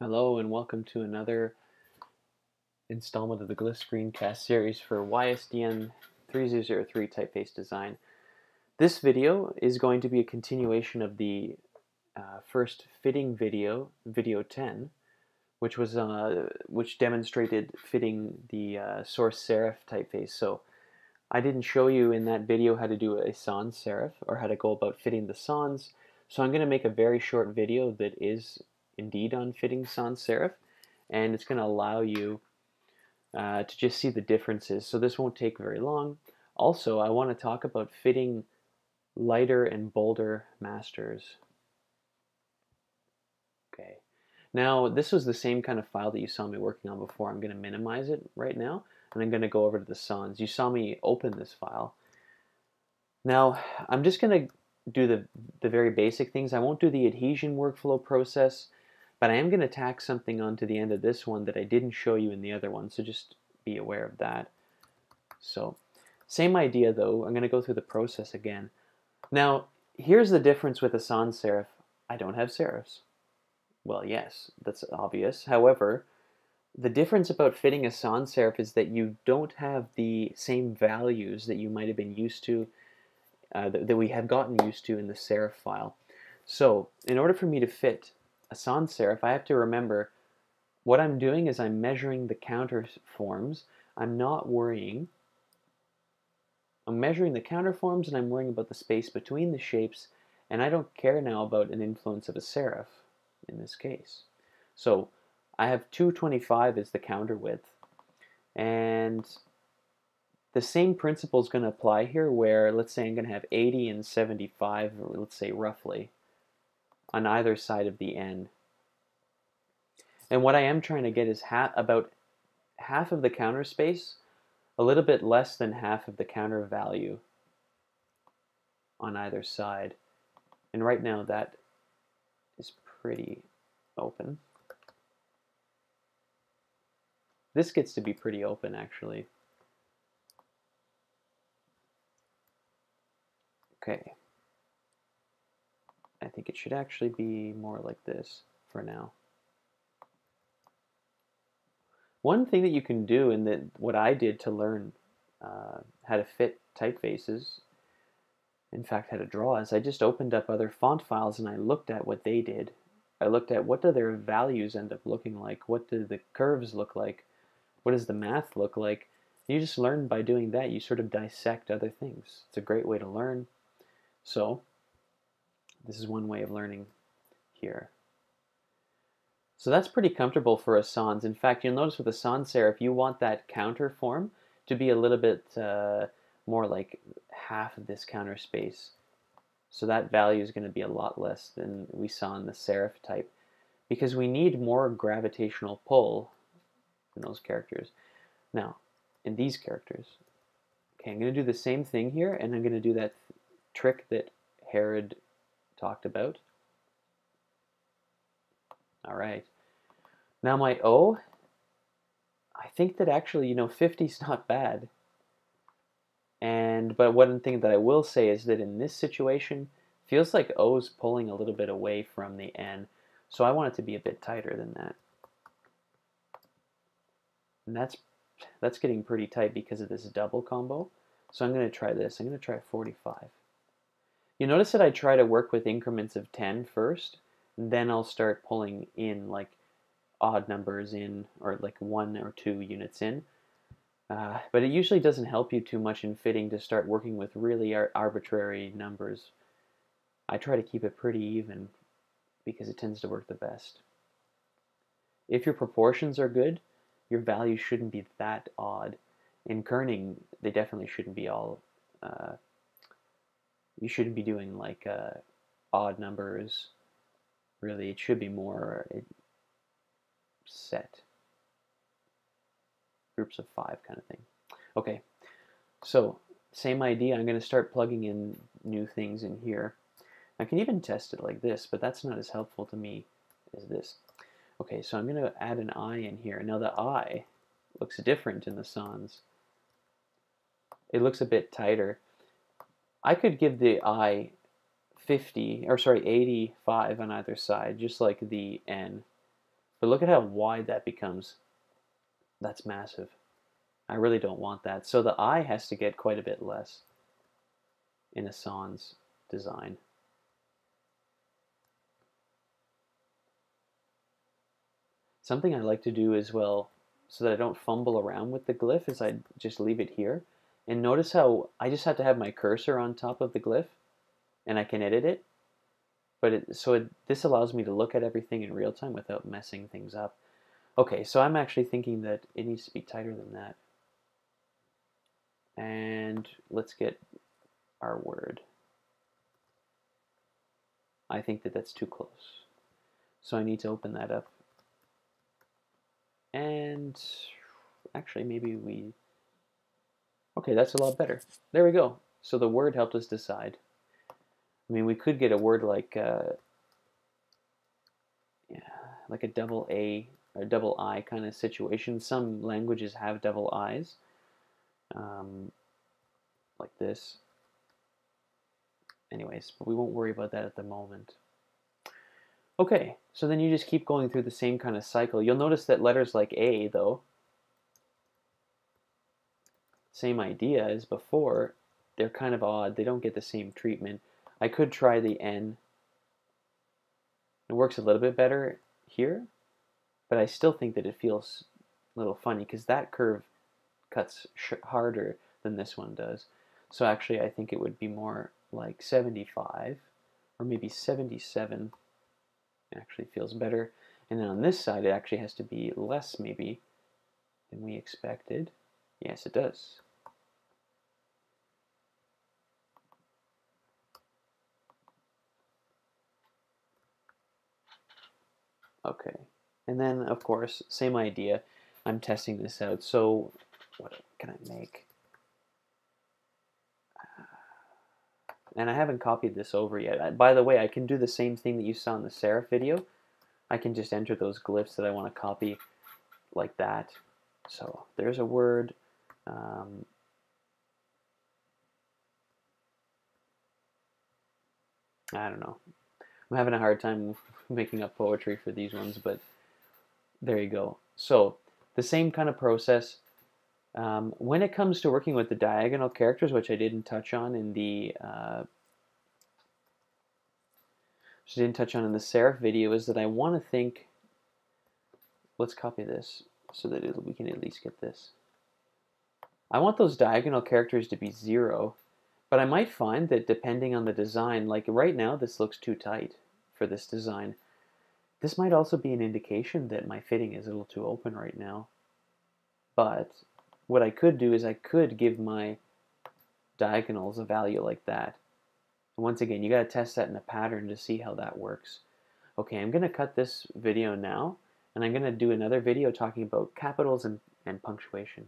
Hello and welcome to another installment of the Glyphs Screencast series for YSDN 3003 typeface design. This video is going to be a continuation of the uh, first fitting video, video 10, which was uh, which demonstrated fitting the uh, source serif typeface. So I didn't show you in that video how to do a sans serif or how to go about fitting the sans. So I'm going to make a very short video that is indeed on fitting sans serif and it's going to allow you uh, to just see the differences. So this won't take very long. Also I want to talk about fitting lighter and bolder masters. Okay. Now this was the same kind of file that you saw me working on before. I'm going to minimize it right now and I'm going to go over to the sans. You saw me open this file. Now I'm just going to do the, the very basic things. I won't do the adhesion workflow process. But I am going to tack something onto the end of this one that I didn't show you in the other one, so just be aware of that. So, same idea though, I'm going to go through the process again. Now, here's the difference with a sans serif. I don't have serifs. Well, yes, that's obvious. However, the difference about fitting a sans serif is that you don't have the same values that you might have been used to, uh, that, that we have gotten used to in the serif file. So, in order for me to fit sans serif, I have to remember what I'm doing is I'm measuring the counter forms. I'm not worrying. I'm measuring the counter forms and I'm worrying about the space between the shapes and I don't care now about an influence of a serif in this case. So I have 225 as the counter width and the same principle is going to apply here where let's say I'm going to have 80 and 75 let's say roughly on either side of the n. And what I am trying to get is ha about half of the counter space, a little bit less than half of the counter value on either side. And right now that is pretty open. This gets to be pretty open actually. Okay. I think it should actually be more like this for now. One thing that you can do, and that what I did to learn uh, how to fit typefaces, in fact how to draw, is I just opened up other font files and I looked at what they did. I looked at what do their values end up looking like, what do the curves look like, what does the math look like. You just learn by doing that. You sort of dissect other things. It's a great way to learn. So this is one way of learning here. So that's pretty comfortable for a sans. In fact, you'll notice with a sans serif, you want that counter form to be a little bit uh, more like half of this counter space. So that value is going to be a lot less than we saw in the serif type because we need more gravitational pull in those characters. Now, in these characters, okay, I'm going to do the same thing here and I'm going to do that trick that Herod talked about. All right. Now my O, I think that actually, you know, 50 is not bad. And, but one thing that I will say is that in this situation, feels like O is pulling a little bit away from the N. So I want it to be a bit tighter than that. And that's, that's getting pretty tight because of this double combo. So I'm going to try this. I'm going to try 45. You notice that I try to work with increments of 10 first, then I'll start pulling in like odd numbers in, or like one or two units in. Uh, but it usually doesn't help you too much in fitting to start working with really ar arbitrary numbers. I try to keep it pretty even because it tends to work the best. If your proportions are good, your values shouldn't be that odd. In kerning, they definitely shouldn't be all uh, you shouldn't be doing like uh, odd numbers. Really, it should be more uh, set groups of five kind of thing. Okay, so same idea. I'm going to start plugging in new things in here. I can even test it like this, but that's not as helpful to me as this. Okay, so I'm going to add an I in here. Now the I looks different in the sans. It looks a bit tighter. I could give the I 50, or sorry, 85 on either side, just like the N. But look at how wide that becomes. That's massive. I really don't want that. So the I has to get quite a bit less in a sans design. Something I like to do as well, so that I don't fumble around with the glyph, is I just leave it here. And notice how I just have to have my cursor on top of the glyph, and I can edit it. But it, so it, this allows me to look at everything in real time without messing things up. Okay, so I'm actually thinking that it needs to be tighter than that. And let's get our word. I think that that's too close. So I need to open that up. And actually, maybe we... Okay, that's a lot better. There we go. So the word helped us decide. I mean, we could get a word like, uh, yeah, like a double A or double I kind of situation. Some languages have double I's, um, like this. Anyways, but we won't worry about that at the moment. Okay, so then you just keep going through the same kind of cycle. You'll notice that letters like A, though, same idea as before, they're kind of odd. They don't get the same treatment. I could try the N. It works a little bit better here, but I still think that it feels a little funny because that curve cuts harder than this one does. So actually I think it would be more like 75 or maybe 77 it actually feels better. And then on this side it actually has to be less maybe than we expected. Yes, it does. Okay, and then of course, same idea. I'm testing this out. So what can I make? And I haven't copied this over yet. By the way, I can do the same thing that you saw in the serif video. I can just enter those glyphs that I want to copy like that. So there's a word. Um, I don't know. I'm having a hard time making up poetry for these ones, but there you go. So the same kind of process. Um, when it comes to working with the diagonal characters, which I didn't touch on in the uh, which I didn't touch on in the serif video, is that I want to think. Let's copy this so that we can at least get this. I want those diagonal characters to be zero, but I might find that depending on the design, like right now this looks too tight for this design. This might also be an indication that my fitting is a little too open right now. But what I could do is I could give my diagonals a value like that. And once again, you got to test that in a pattern to see how that works. Okay, I'm going to cut this video now, and I'm going to do another video talking about capitals and, and punctuation.